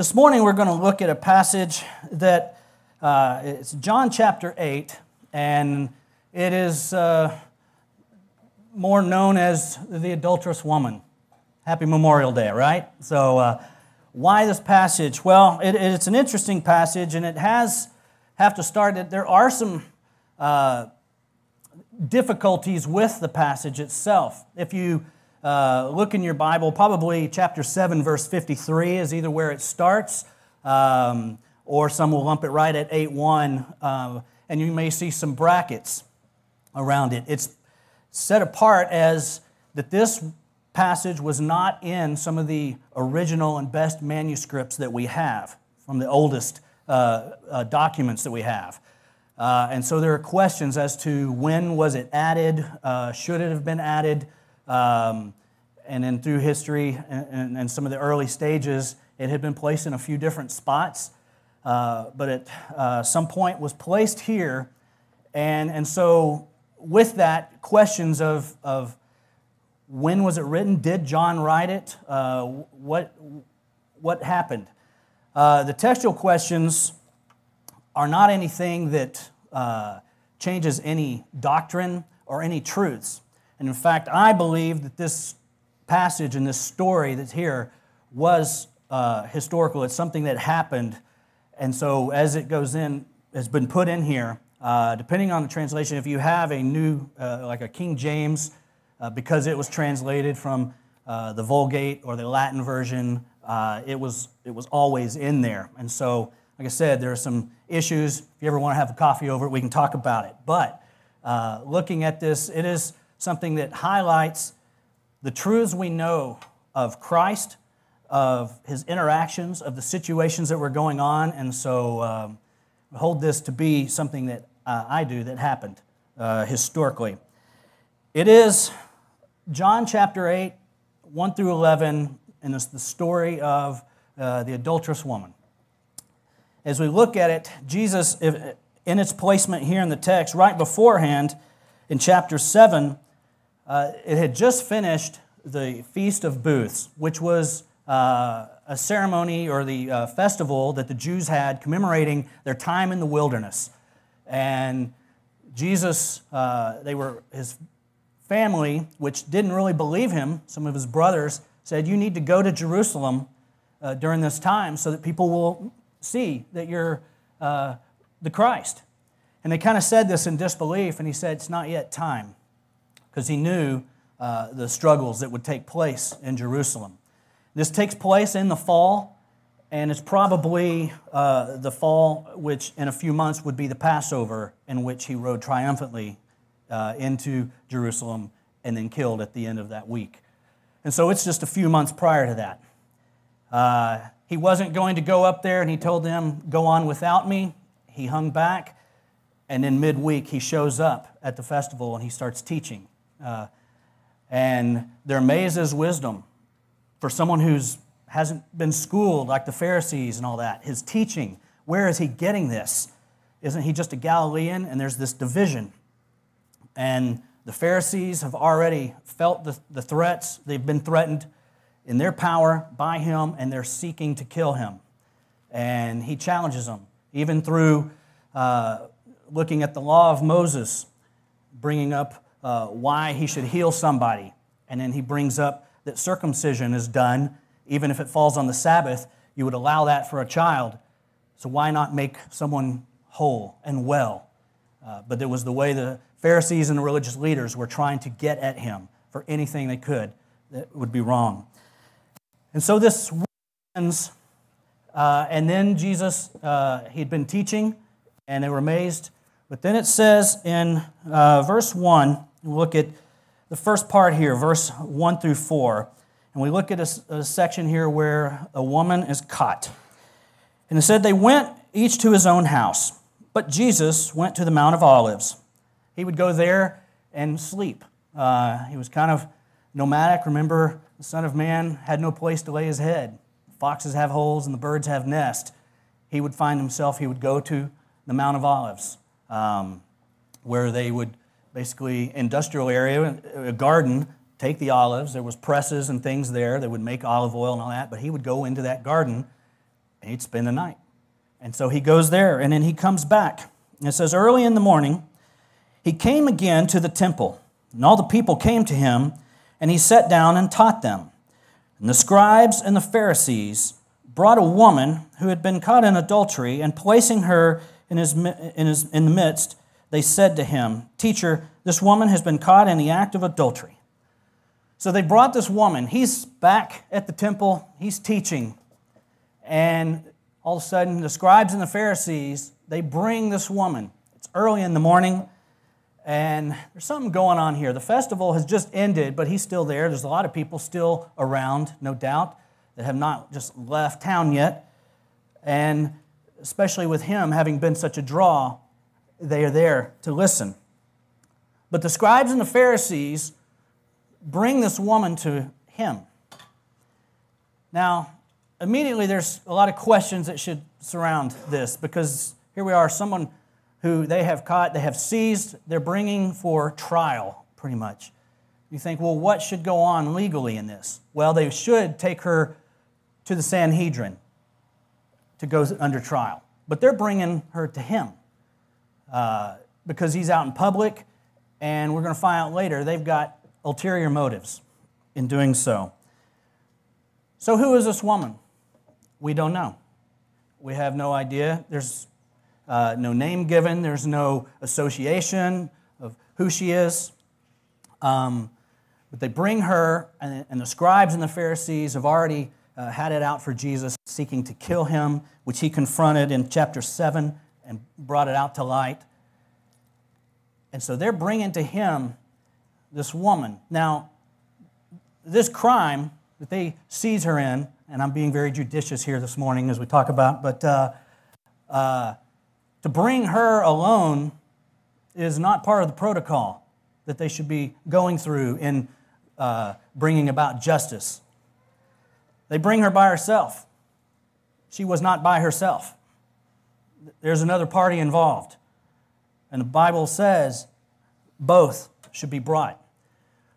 This morning we're going to look at a passage that uh, it's John chapter 8, and it is uh, more known as the adulterous woman. Happy Memorial Day, right? So, uh, why this passage? Well, it, it's an interesting passage, and it has have to start. It. There are some uh, difficulties with the passage itself. If you uh, look in your Bible, probably chapter 7, verse 53 is either where it starts, um, or some will lump it right at 8 1, uh, and you may see some brackets around it. It's set apart as that this passage was not in some of the original and best manuscripts that we have from the oldest uh, uh, documents that we have. Uh, and so there are questions as to when was it added, uh, should it have been added, um, and then through history and, and, and, some of the early stages, it had been placed in a few different spots, uh, but at uh, some point was placed here, and, and so with that, questions of, of when was it written? Did John write it? Uh, what, what happened? Uh, the textual questions are not anything that uh, changes any doctrine or any truths. And in fact, I believe that this passage and this story that's here was uh, historical. It's something that happened. And so as it goes in, has been put in here, uh, depending on the translation, if you have a new, uh, like a King James, uh, because it was translated from uh, the Vulgate or the Latin version, uh, it, was, it was always in there. And so, like I said, there are some issues. If you ever want to have a coffee over it, we can talk about it. But looking at this, it is something that highlights the truths we know of Christ, of his interactions, of the situations that were going on. And so, um, hold this to be something that uh, I do that happened uh, historically. It is John chapter 8, 1 through 11, and it's the story of uh, the adulterous woman. As we look at it, Jesus, if, in its placement here in the text, right beforehand in chapter 7, uh, it had just finished the Feast of Booths, which was uh, a ceremony or the uh, festival that the Jews had commemorating their time in the wilderness. And Jesus, uh, they were his family, which didn't really believe him, some of his brothers, said, You need to go to Jerusalem uh, during this time so that people will see that you're uh, the Christ. And they kind of said this in disbelief, and he said, It's not yet time, because he knew uh, the struggles that would take place in Jerusalem. This takes place in the fall, and it's probably uh, the fall which in a few months would be the Passover, in which he rode triumphantly uh, into Jerusalem and then killed at the end of that week. And so it's just a few months prior to that. Uh, he wasn't going to go up there and he told them, Go on without me. He hung back. And then midweek, he shows up at the festival and he starts teaching. Uh, and they're amazed wisdom. For someone who's hasn't been schooled like the Pharisees and all that, his teaching, where is he getting this? Isn't he just a Galilean? And there's this division. And the Pharisees have already felt the, the threats. They've been threatened in their power by him, and they're seeking to kill him. And he challenges them, even through uh, looking at the law of Moses, bringing up uh, why he should heal somebody. And then he brings up that circumcision is done, even if it falls on the Sabbath, you would allow that for a child. So why not make someone whole and well? Uh, but it was the way the Pharisees and the religious leaders were trying to get at him for anything they could that would be wrong. And so this ends, uh, and then Jesus, uh, he'd been teaching, and they were amazed. But then it says in uh, verse 1, we look at the first part here, verse 1 through 4, and we look at a, a section here where a woman is caught. And it said, They went each to his own house, but Jesus went to the Mount of Olives. He would go there and sleep. Uh, he was kind of nomadic. Remember, the Son of Man had no place to lay his head. Foxes have holes and the birds have nests. He would find himself, he would go to the Mount of Olives, um, where they would basically, industrial area, a garden, take the olives. There was presses and things there that would make olive oil and all that, but he would go into that garden and he'd spend the night. And so he goes there, and then he comes back. And it says, Early in the morning, he came again to the temple, and all the people came to him, and he sat down and taught them. And the scribes and the Pharisees brought a woman who had been caught in adultery, and placing her in, his, in, his, in the midst, they said to him, Teacher, this woman has been caught in the act of adultery. So they brought this woman. He's back at the temple, he's teaching. And all of a sudden, the scribes and the Pharisees, they bring this woman. It's early in the morning, and there's something going on here. The festival has just ended, but he's still there. There's a lot of people still around, no doubt, that have not just left town yet. And especially with him having been such a draw, they are there to listen. But the scribes and the Pharisees bring this woman to him. Now, immediately there's a lot of questions that should surround this because here we are, someone who they have caught, they have seized, they're bringing for trial, pretty much. You think, well, what should go on legally in this? Well, they should take her to the Sanhedrin to go under trial. But they're bringing her to him uh, because he's out in public, and we're going to find out later they've got ulterior motives in doing so. So, who is this woman? We don't know. We have no idea. There's uh, no name given, there's no association of who she is. Um, but they bring her, and, and, the scribes and the Pharisees have already uh, had it out for Jesus, seeking to kill him, which he confronted in chapter 7 and brought it out to light. And so they're bringing to him this woman. Now, this crime that they seize her in, and I'm being very judicious here this morning as we talk about, but uh, uh, to bring her alone is not part of the protocol that they should be going through in uh, bringing about justice. They bring her by herself. She was not by herself. There's another party involved. And the Bible says both should be brought.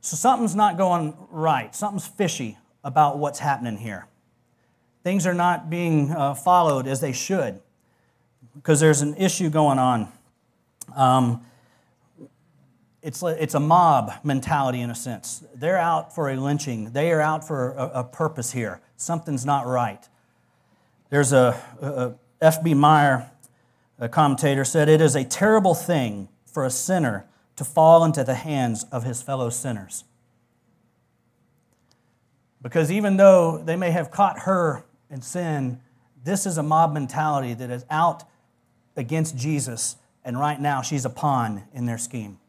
So something's not going right. Something's fishy about what's happening here. Things are not being uh, followed as they should because there's an issue going on. Um, it's, it's a mob mentality in a sense. They're out for a lynching, they are out for a, a purpose here. Something's not right. There's a, a F.B. Meyer, a commentator, said, It is a terrible thing for a sinner to fall into the hands of his fellow sinners. Because even though they may have caught her in sin, this is a mob mentality that is out against Jesus, and right now she's a pawn in their scheme.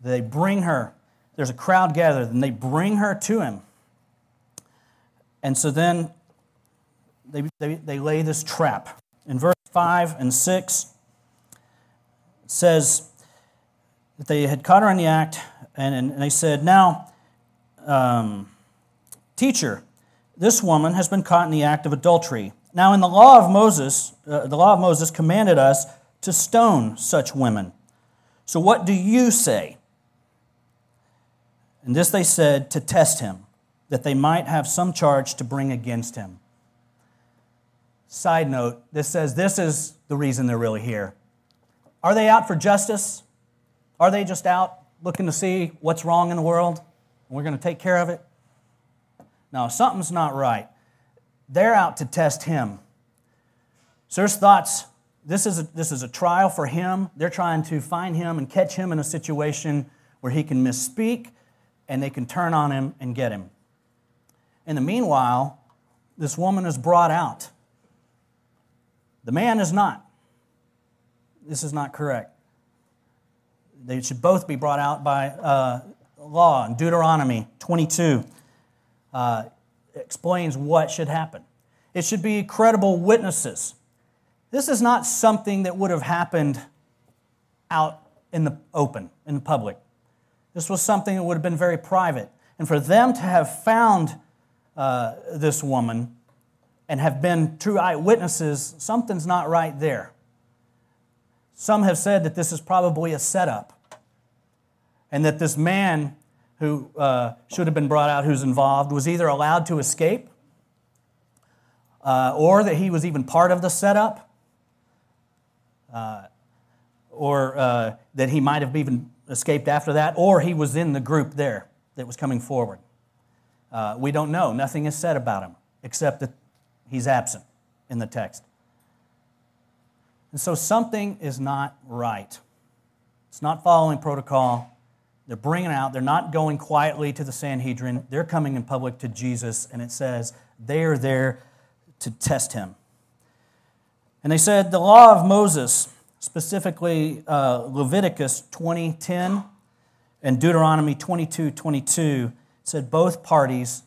They bring her, there's a crowd gathered, and they bring her to him. And so then they, they, they lay this trap. In verse 5 and 6, it says that they had caught her in the act, and, and they said, Now, um, teacher, this woman has been caught in the act of adultery. Now, in the law of Moses, uh, the law of Moses commanded us to stone such women. So, what do you say? And this they said to test him, that they might have some charge to bring against him. Side note, this says this is the reason they're really here. Are they out for justice? Are they just out looking to see what's wrong in the world? And we're going to take care of it? No, something's not right. They're out to test him. So there's thoughts. This is, a, this is a trial for him. They're trying to find him and catch him in a situation where he can misspeak and they can turn on him and get him. In the meanwhile, this woman is brought out. The man is not. This is not correct. They should both be brought out by uh, law in Deuteronomy 22 uh, explains what should happen. It should be credible witnesses. This is not something that would have happened out in the open, in the public. This was something that would have been very private. And for them to have found uh, this woman and have been true eyewitnesses, something's not right there. Some have said that this is probably a setup and that this man who uh, should have been brought out who's involved was either allowed to escape uh, or that he was even part of the setup, uh, or uh, that he might have even escaped after that, or he was in the group there that was coming forward. Uh, we don't know. Nothing is said about him except that he's absent in the text. And so something is not right. It's not following protocol. They're bringing out, they're not going quietly to the Sanhedrin. They're coming in public to Jesus, and it says they are there to test him. And they said the law of Moses, specifically uh, Leviticus 20:10 and Deuteronomy 22:22, said both parties,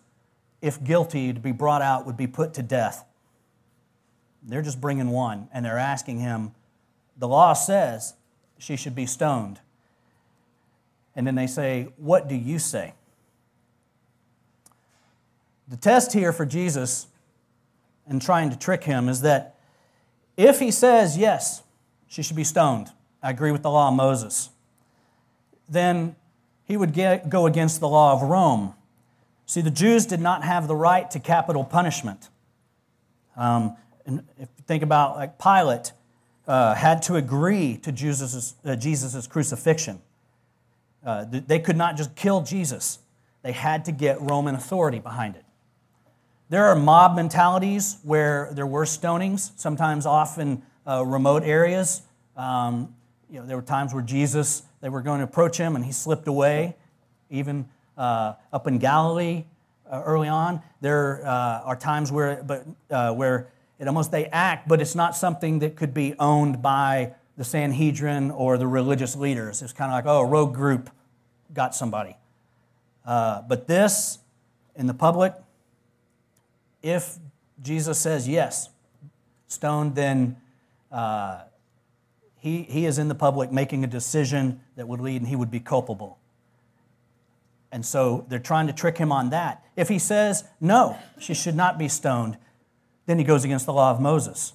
if guilty, to be brought out, would be put to death. They're just bringing one, and they're asking him, the law says she should be stoned. And then they say, What do you say? The test here for Jesus and trying to trick him is that if he says, Yes, she should be stoned, I agree with the law of Moses, then he would get, go against the law of Rome. See, the Jews did not have the right to capital punishment. Um, and if you think about like Pilate, uh, had to agree to Jesus' uh, Jesus's crucifixion. Uh, they could not just kill Jesus, they had to get Roman authority behind it. There are mob mentalities where there were stonings, sometimes off in uh, remote areas. Um, you know, there were times where Jesus, they were going to approach him and he slipped away, even uh, up in Galilee uh, early on. There are times where, but, where it almost they act, but it's not something that could be owned by the Sanhedrin or the religious leaders. It's kind of like, oh, a rogue group got somebody. Uh, but this, in the public, if Jesus says yes, stoned, then uh, he, he is in the public making a decision that would lead and he would be culpable. And so they're trying to trick him on that. If he says, no, she should not be stoned, then he goes against the law of Moses.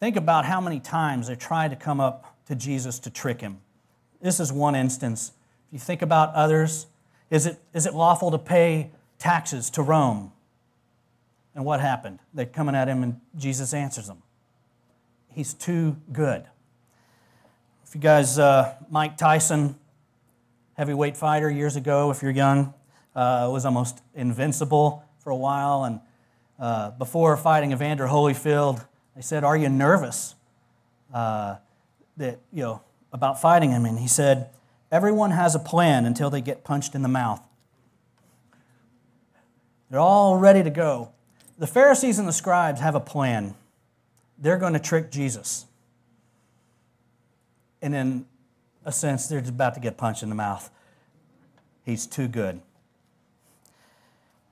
Think about how many times they tried to come up to Jesus to trick him. This is one instance. If you think about others, is it, is it lawful to pay taxes to Rome? And what happened? They're coming at him, and Jesus answers them. He's too good. If you guys, uh, Mike Tyson, heavyweight fighter years ago, if you're young, uh, was almost invincible for a while. And uh, before fighting Evander Holyfield, they said, Are you nervous uh, that, you know, about fighting him? And he said, Everyone has a plan until they get punched in the mouth. They're all ready to go. The Pharisees and the scribes have a plan. They're going to trick Jesus. And in a sense, they're about to get punched in the mouth. He's too good.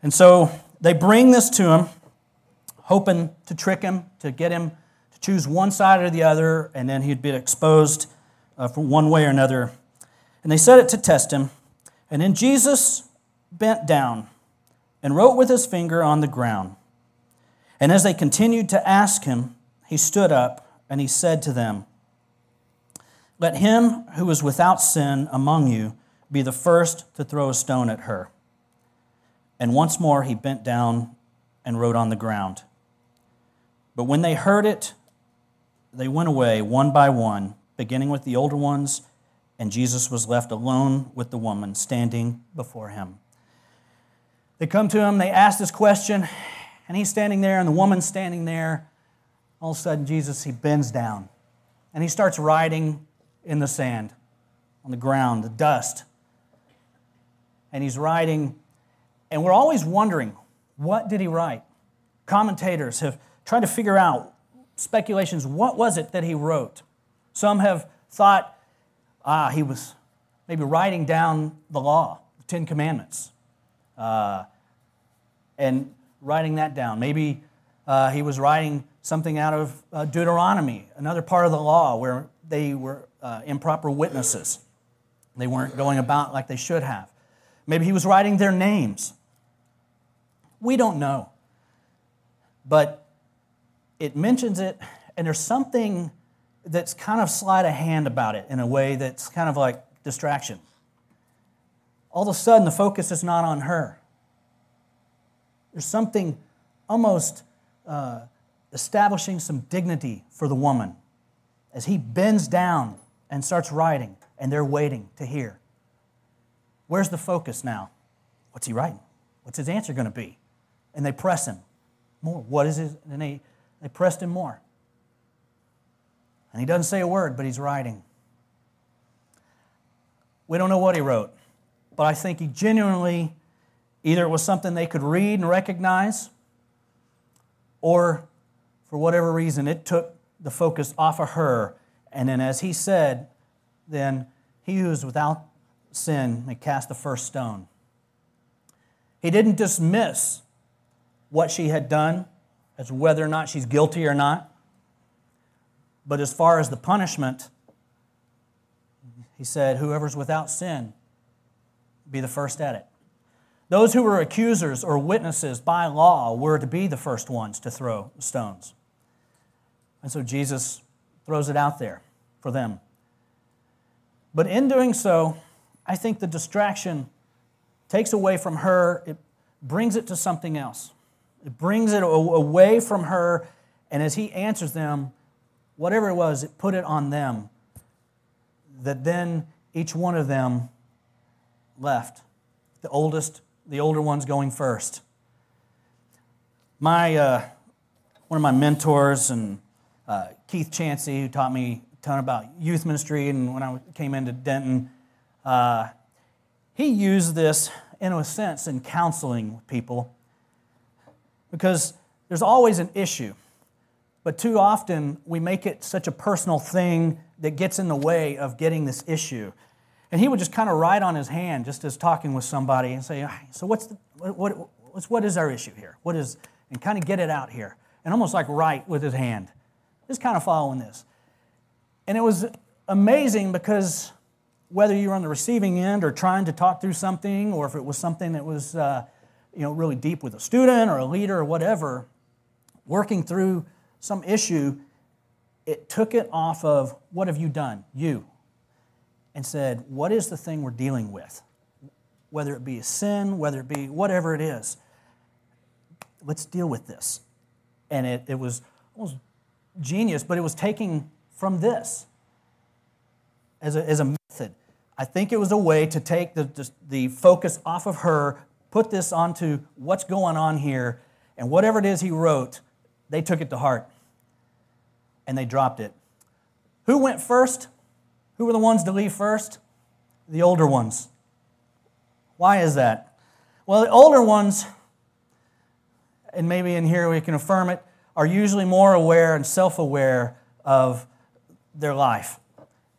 And so they bring this to him, hoping to trick him, to get him to choose one side or the other, and then he'd be exposed uh, one way or another. And they said it to test him. And then Jesus bent down and wrote with his finger on the ground. And as they continued to ask him, he stood up and he said to them, Let him who is without sin among you be the first to throw a stone at her. And once more he bent down and wrote on the ground. But when they heard it, they went away one by one, beginning with the older ones, and Jesus was left alone with the woman standing before him. They come to him, they ask this question, and he's standing there, and the woman's standing there. All of a sudden, Jesus, he bends down and he starts writing in the sand, on the ground, the dust. And he's writing and we're always wondering, what did he write? Commentators have tried to figure out speculations. What was it that he wrote? Some have thought, ah, he was maybe writing down the law, the Ten Commandments, uh, and writing that down. Maybe uh, he was writing something out of uh, Deuteronomy, another part of the law where they were uh, improper witnesses. They weren't going about like they should have. Maybe he was writing their names. We don't know. But it mentions it, and there's something that's kind of sleight of hand about it in a way that's kind of like distraction. All of a sudden, the focus is not on her. There's something almost uh, establishing some dignity for the woman as he bends down and starts writing, and they're waiting to hear. Where's the focus now? What's he writing? What's his answer going to be? And they press him more. What is his? And they, they pressed him more. And he doesn't say a word, but he's writing. We don't know what he wrote, but I think he genuinely either it was something they could read and recognize, or for whatever reason, it took the focus off of her. And then, as he said, then he who is without sin may cast the first stone. He didn't dismiss what she had done as whether or not she's guilty or not. But as far as the punishment, he said, Whoever's without sin, be the first at it. Those who were accusers or witnesses by law were to be the first ones to throw stones. And so Jesus throws it out there for them. But in doing so, I think the distraction takes away from her, it brings it to something else. It brings it away from her, and as he answers them, whatever it was, it put it on them. That then each one of them left. The oldest, the older ones going first. My, uh, one of my mentors and uh, Keith Chansey, who taught me a ton about youth ministry, and when I came into Denton, uh, he used this in a sense in counseling people because there's always an issue. But too often we make it such a personal thing that gets in the way of getting this issue. And he would just kind of write on his hand, just as talking with somebody, and say, So, what's the, what, what, what is our issue here? What is, and kind of get it out here. And almost like write with his hand. Just kind of following this. And it was amazing because whether you were on the receiving end or trying to talk through something, or if it was something that was uh, you know, really deep with a student or a leader or whatever, working through some issue, it took it off of what have you done, you, and said, what is the thing we're dealing with? Whether it be a sin, whether it be whatever it is, let's deal with this. And it, it was almost genius, but it was taking from this as a, as a method. I think it was a way to take the, the, the focus off of her, put this onto what's going on here, and whatever it is he wrote, they took it to heart and they dropped it. Who went first? Who were the ones to leave first? The older ones. Why is that? Well, the older ones, and maybe in here we can affirm it, are usually more aware and self aware of their life.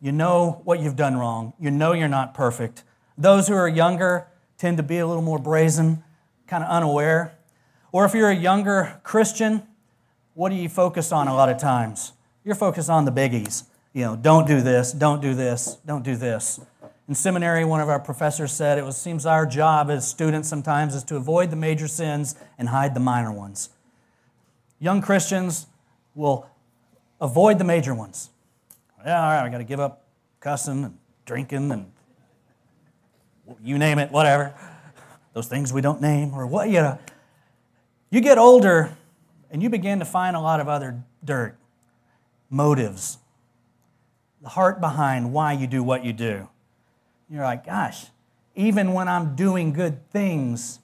You know what you've done wrong, you know you're not perfect. Those who are younger, tend to be a little more brazen, kind of unaware. Or if you're a younger Christian, what do you focus on a lot of times? You're focused on the biggies. You know, don't do this, don't do this, don't do this. In seminary, one of our professors said it was, seems our job as students sometimes is to avoid the major sins and hide the minor ones. Young Christians will avoid the major ones. Yeah, all right, I got to give up cussing and drinking and you name it, whatever. Those things we don't name, or what, you know. You get older and you begin to find a lot of other dirt, motives, the heart behind why you do what you do. You're like, gosh, even when I'm doing good things,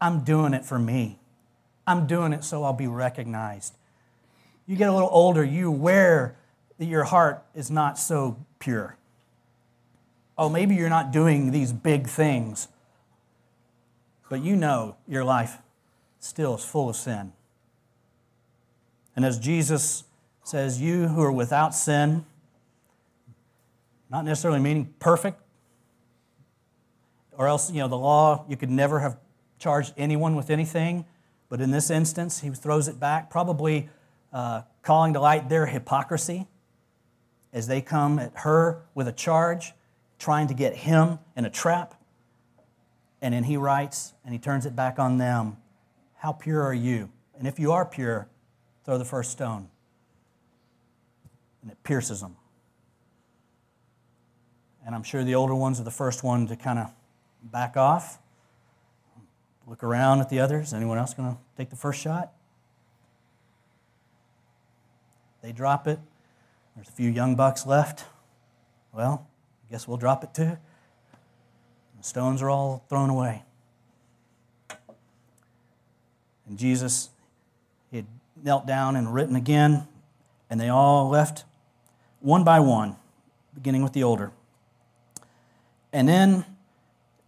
I'm doing it for me. I'm doing it so I'll be recognized. You get a little older, you aware that your heart is not so pure oh, maybe you're not doing these big things, but you know your life still is full of sin. And as Jesus says, you who are without sin, not necessarily meaning perfect, or else, you know, the law, you could never have charged anyone with anything. But in this instance, he throws it back, probably uh, calling to light their hypocrisy as they come at her with a charge trying to get him in a trap. And then he writes and he turns it back on them How pure are you? And if you are pure, throw the first stone. And it pierces them. And I'm sure the older ones are the first one to kind of back off, Look around at the others. Anyone else going to take the first shot? They drop it. There's a few young bucks left. Well, I guess we'll drop it too. The stones are all thrown away. And Jesus, he had knelt down and written again, and they all left one by one, beginning with the older. And then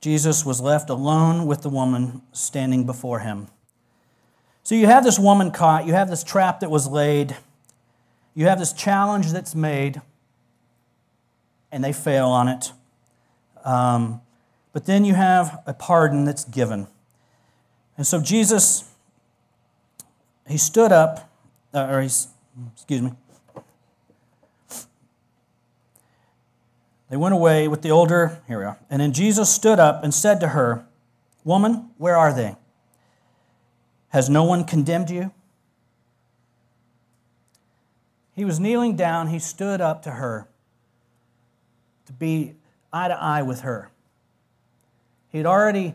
Jesus was left alone with the woman standing before him. So you have this woman caught, you have this trap that was laid, you have this challenge that's made, and they fail on it. Um, but then you have a pardon that's given. And so Jesus, he stood up, uh, or he's, excuse me, They went away with the older, here we are. And then Jesus stood up and said to her, Woman, where are they? Has no one condemned you? He was kneeling down. He stood up to her to be eye to eye with her. He had already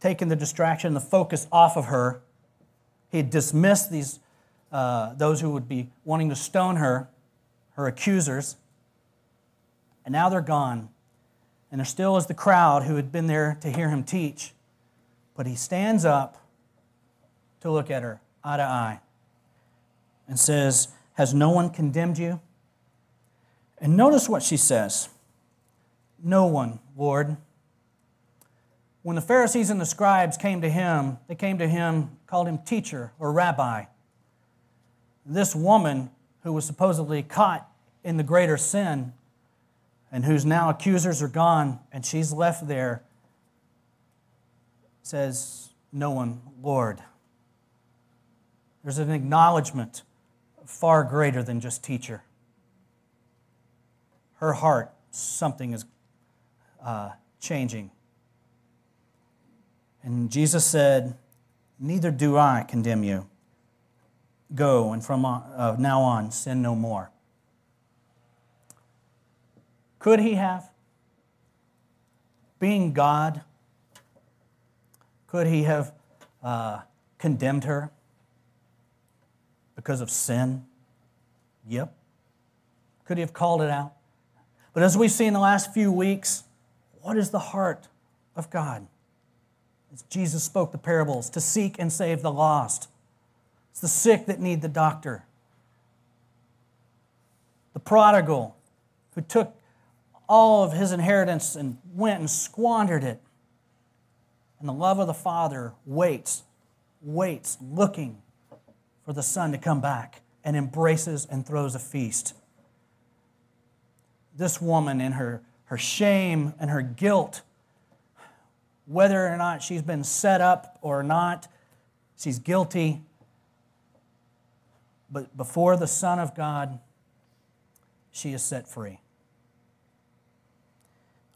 taken the distraction, the focus off of her. He had dismissed these, uh, those who would be wanting to stone her, her accusers and now they're gone. And there still is the crowd who had been there to hear him teach. But he stands up to look at her eye to eye and says, Has no one condemned you? And notice what she says No one, Lord. When the Pharisees and the scribes came to him, they came to him, called him teacher or rabbi. This woman, who was supposedly caught in the greater sin, and whose now accusers are gone, and she's left there, says, No one, Lord. There's an acknowledgement far greater than just teacher. Her heart, something is uh, changing. And Jesus said, Neither do I condemn you. Go, and from uh, now on, sin no more. Could he have? Being God, could he have uh, condemned her because of sin? Yep. Could he have called it out? But as we've seen the last few weeks, what is the heart of God? As Jesus spoke the parables to seek and save the lost. It's the sick that need the doctor. The prodigal who took all of his inheritance and went and squandered it. And the love of the Father waits, waits, looking for the Son to come back and embraces and throws a feast. This woman, in her, her shame and her guilt, whether or not she's been set up or not, she's guilty. But before the Son of God, she is set free.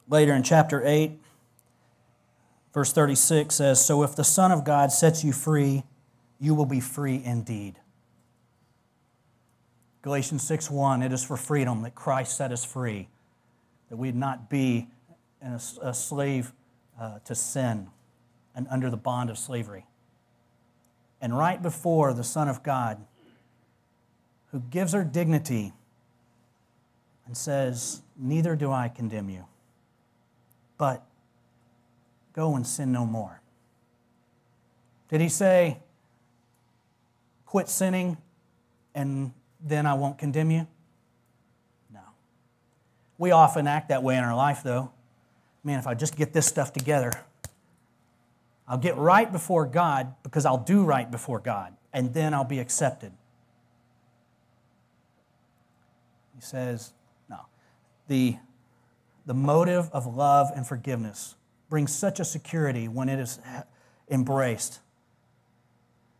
Later in chapter 8, verse 36 says, So if the Son of God sets you free, you will be free indeed. Galatians 6 1, it is for freedom that Christ set us free, that we'd not be a, slave uh, to sin and under the bond of slavery. And right before the Son of God, who gives her dignity and says, Neither do I condemn you but go and sin no more. Did he say, quit sinning and then I won't condemn you? No. We often act that way in our life, though. Man, if I just get this stuff together, I'll get right before God because I'll do right before God, and then I'll be accepted. He says, no. The the motive of love and forgiveness brings such a security when it is embraced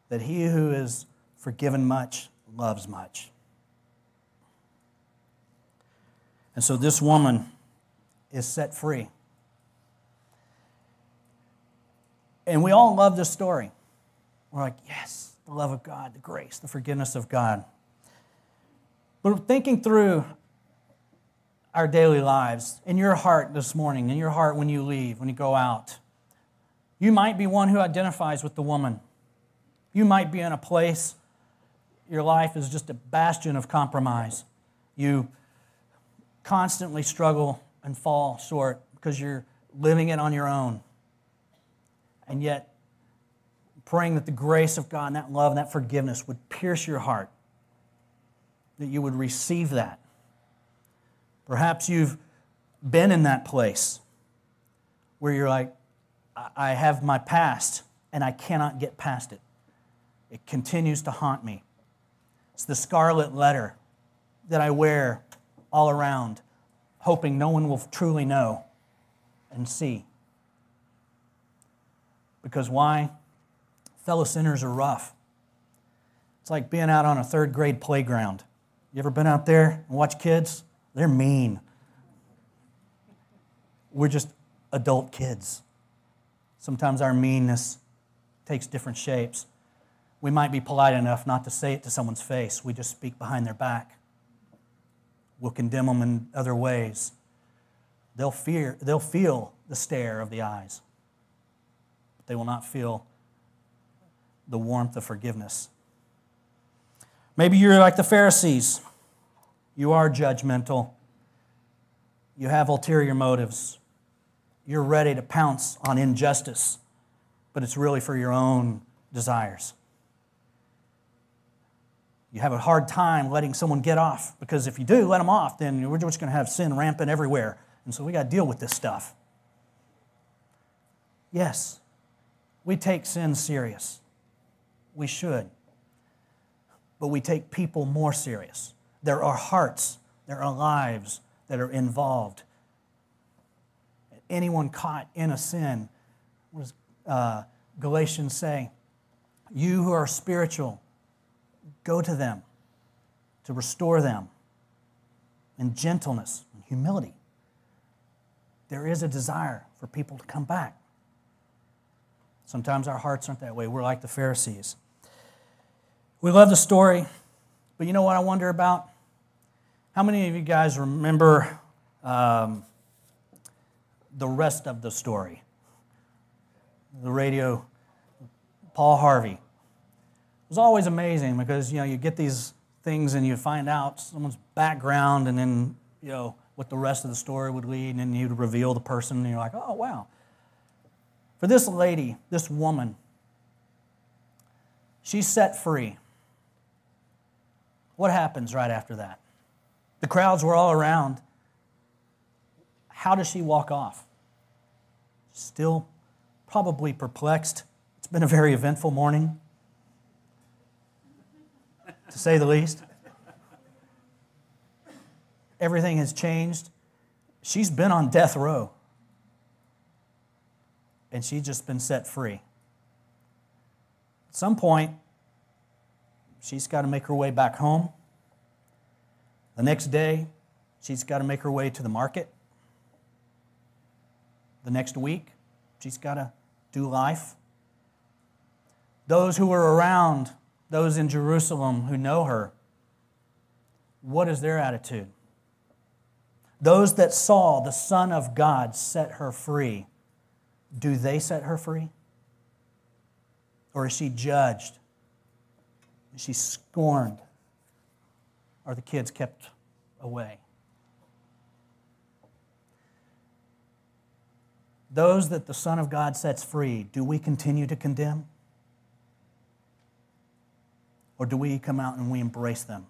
that he who is forgiven much loves much. And so this woman is set free. And we all love this story. We're like, yes, the love of God, the grace, the forgiveness of God. But thinking through our daily lives, in your heart this morning, in your heart when you leave, when you go out. You might be one who identifies with the woman. You might be in a place your life is just a bastion of compromise. You constantly struggle and fall short because you're living it on your own. And yet, praying that the grace of God and that love and that forgiveness would pierce your heart, that you would receive that. Perhaps you've been in that place where you're like, I have my past and I cannot get past it. It continues to haunt me. It's the scarlet letter that I wear all around, hoping no one will truly know and see. Because why? Fellow sinners are rough. It's like being out on a third grade playground. You ever been out there and watch kids? They're mean. We're just adult kids. Sometimes our meanness takes different shapes. We might be polite enough not to say it to someone's face, we just speak behind their back. We'll condemn them in other ways. They'll, fear, they'll feel the stare of the eyes, but they will not feel the warmth of forgiveness. Maybe you're like the Pharisees. You are judgmental. You have ulterior motives. You're ready to pounce on injustice, but it's really for your own desires. You have a hard time letting someone get off because if you do let them off, then we're just going to have sin rampant everywhere. And so we got to deal with this stuff. Yes, we take sin serious. We should. But we take people more serious. There are hearts, there are lives that are involved. Anyone caught in a sin, what does uh, Galatians say? You who are spiritual, go to them to restore them in gentleness and humility. There is a desire for people to come back. Sometimes our hearts aren't that way. We're like the Pharisees. We love the story, but you know what I wonder about? How many of you guys remember um, the rest of the story? The radio, Paul Harvey. It was always amazing because you know you get these things and you find out someone's background and then you know what the rest of the story would lead, and then you'd reveal the person, and you're like, oh wow. For this lady, this woman, she's set free. What happens right after that? The crowds were all around. How does she walk off? Still probably perplexed. It's been a very eventful morning, to say the least. Everything has changed. She's been on death row and she's just been set free. At some point, she's got to make her way back home. The next day, she's got to make her way to the market. The next week, she's got to do life. Those who were around, those in Jerusalem who know her, what is their attitude? Those that saw the Son of God set her free do they set her free? Or is she judged? Is she scorned? Are the kids kept away? Those that the Son of God sets free, do we continue to condemn? Or do we come out and we embrace them?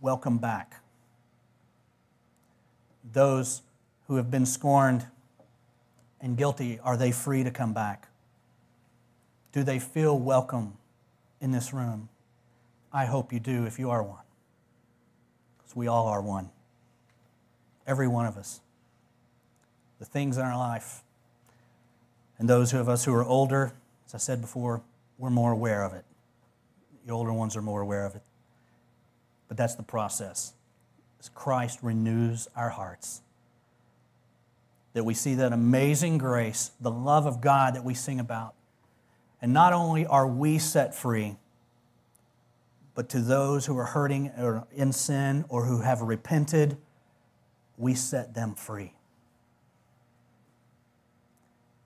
Welcome back. Those who have been scorned and guilty, are they free to come back? Do they feel welcome in this room? I hope you do if you are one. Because we all are one. Every one of us. The things in our life. And those of us who are older, as I said before, we're more aware of it. The older ones are more aware of it. But that's the process. As Christ renews our hearts that we see that amazing grace, the love of God that we sing about. And not only are we set free, but to those who are hurting or in sin or who have repented, we set them free.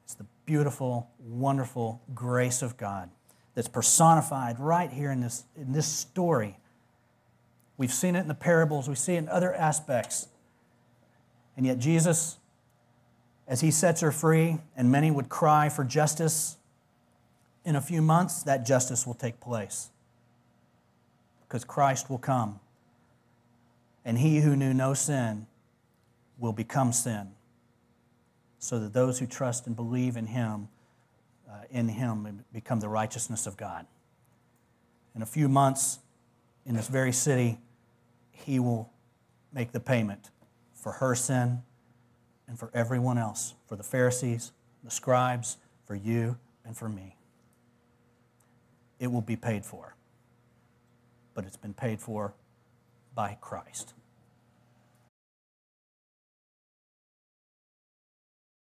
It's the beautiful, wonderful grace of God that's personified right here in this, in this story. We've seen it in the parables, we see it in other aspects. And yet, Jesus, as he sets her free, and many would cry for justice, in a few months, that justice will take place. Because Christ will come, and he who knew no sin will become sin, so that those who trust and believe in him, uh, in him, become the righteousness of God. In a few months, in this very city, he will make the payment for her sin and for everyone else, for the Pharisees, the scribes, for you, and for me. It will be paid for, but it's been paid for by Christ.